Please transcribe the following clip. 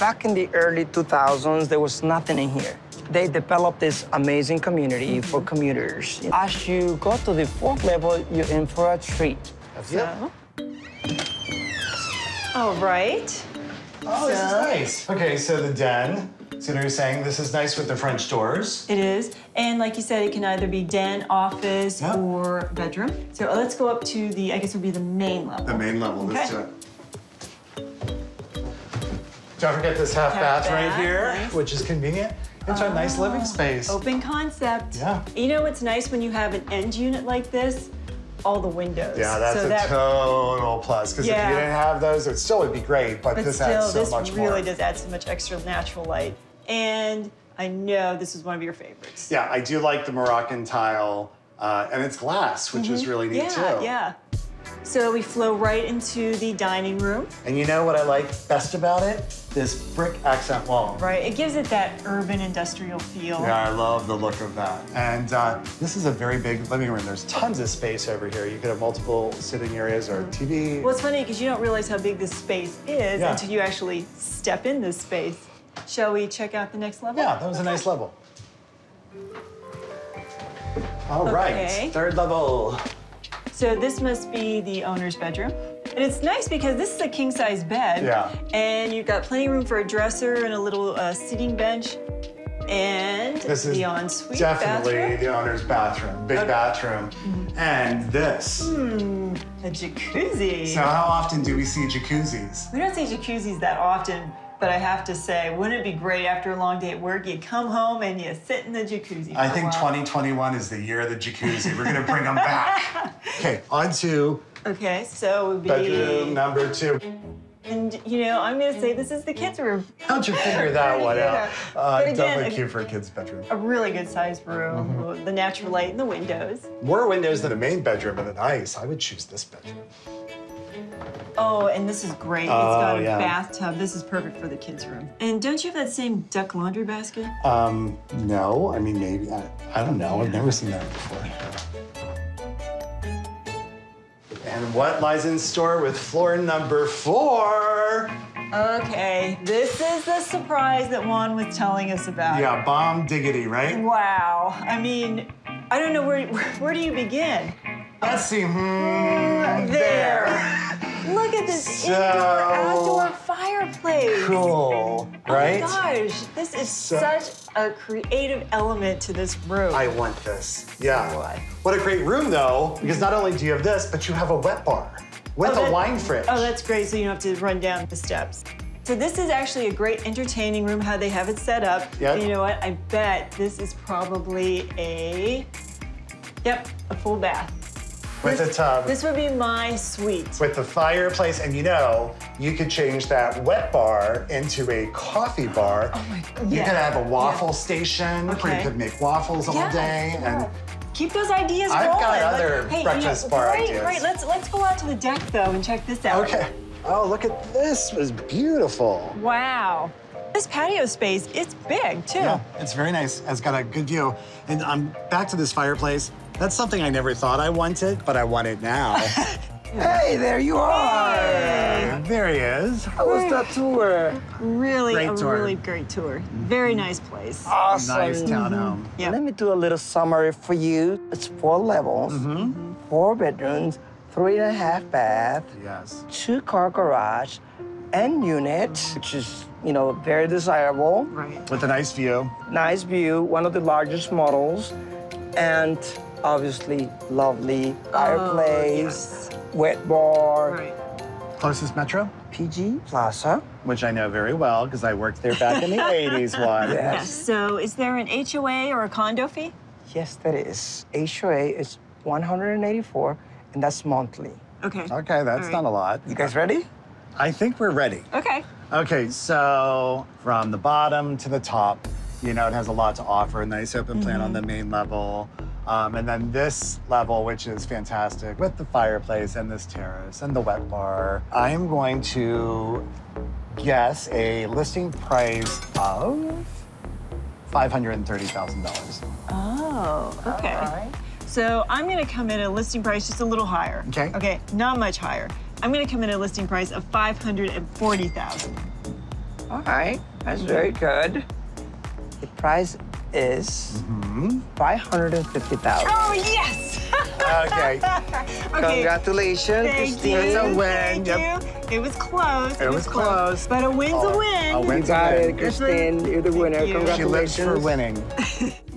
Back in the early 2000s, there was nothing in here. They developed this amazing community for commuters. As you go to the fourth level, you're in for a treat. So. All right. Oh, this is nice. Okay, so the den. So you're saying this is nice with the French doors. It is. And like you said, it can either be den, office, Yeah. or bedroom. So let's go up to the, I guess it would be the main level. The main level. Let's do it. Don't forget this half, Half bath right here, nice. which is convenient. It's a nice living space. Open concept. Yeah. You know what's nice when you have an end unit like this? All the windows. Yeah, that's so a that, total plus. Because if you didn't have those, it still would be great, but, But this still, adds so this much really more. Really does add so much extra natural light. And I know this is one of your favorites. Yeah, I do like the Moroccan tile, uh, and it's glass, which is really neat Mm-hmm. Yeah, too. yeah. So we flow right into the dining room, And you know what I like best about it? This brick accent wall. right? It gives it that urban industrial feel. Yeah, I love the look of that. And uh, this is a very big living room. There's tons of space over here. You could have multiple sitting areas or TV. Well, it's funny because you don't realize how big this space is Yeah. until you actually step in this space. Shall we check out the next level? yeah, that was a nice level. All right, Okay. third level. So this must be the owner's bedroom. And it's nice because this is a king size bed. Yeah. And you've got plenty of room for a dresser and a little uh, seating bench. And This is the ensuite definitely bathroom. the owner's bathroom, big Okay. bathroom. And this. A jacuzzi. So how often do we see jacuzzis? we don't see jacuzzis that often, but I have to say, wouldn't it be great after a long day at work? You come home and you sit in the jacuzzi. I think while. 2021 is the year of the jacuzzi. We're gonna bring them back. Okay, on to Okay, so it would be. bedroom number two. And you know, I'm gonna say this is the kids' room. How'd you figure that one out? Uh, again, definitely cute for a kid's bedroom. A really good sized room, Mm-hmm. the natural light in the windows. More windows than a main bedroom and a nice. I would choose this bedroom. Oh, and this is great. Oh, it's got a yeah. bathtub. This is perfect for the kids' room. And don't you have that same duck laundry basket? Um, no, I mean maybe I, I don't know. I've never seen that before. And what lies in store with floor number four? Okay, this is the surprise that Juan was telling us about. Yeah, bomb diggity, right? Wow. I mean, I don't know where where, where do you begin? Let's see. Hmm, There. Look at this So- indoor outdoor fireplace. Cool, right? Oh my gosh, this is So- such a creative element to this room. I want this. Yeah. What? What a great room, though, because not only do you have this, but you have a wet bar with Oh, a wine fridge. Oh, that's great, so you don't have to run down the steps. So this is actually a great entertaining room, how they have it set up. Yep. And you know what? I bet this is probably a, yep, a full bath. With this, a tub. This would be my suite. with the fireplace, and you know, you could change that wet bar into a coffee bar. Oh my- You yeah, could have a waffle yeah. station where you could make waffles all Yeah, day. yeah. And Keep those ideas I've rolling. got Like, other hey, you breakfast know, bar great, ideas. Great, let's let's go out to the deck though and check this out. okay. Oh, look at this. It was beautiful. Wow. This patio space, it's big too. Yeah, it's very nice. It's got a good view. And I'm back to this fireplace. That's something I never thought I wanted, but I want it now. Hey, there you are. And there he is. How was that tour? Really, Great a tour. really great tour. Very mm-hmm. nice place. Awesome. Nice mm-hmm. townhome. Yeah. Let me do a little summary for you. It's four levels, mm-hmm. four bedrooms, three and a half bath, Yes. two car garage, and unit, which is, you know, very desirable. Right. With a nice view. Nice view, one of the largest models, and obviously lovely oh, fireplace, wet bar, Right. Closest metro? PG Plaza. which I know very well because I worked there back in the 80s one. Yes. So is there an HOA or a condo fee? Yes, that is. HOA is 184, and that's monthly. Okay. Okay, that's All right. not a lot. You guys ready? I think we're ready. Okay. Okay, so from the bottom to the top, you know, it has a lot to offer. A nice open plan on the main level. Um, and then this level, which is fantastic, with the fireplace and this terrace and the wet bar. I am going to guess a listing price of $530,000. Oh, okay. So I'm gonna come in at a listing price just a little higher. Okay. Okay, not much higher. I'm gonna come in at a listing price of 540,000. All right, that's very good. The price is mm-hmm. five hundred and fifty thousand. Oh, yes! Okay. okay. Congratulations, Thank Christine. you. It's a win, Thank yep. you. It was close. It was close. But a win's Oh, a win. a You win's a got win. it, Christine. You're the winner. you. She She lives Congratulations. for winning.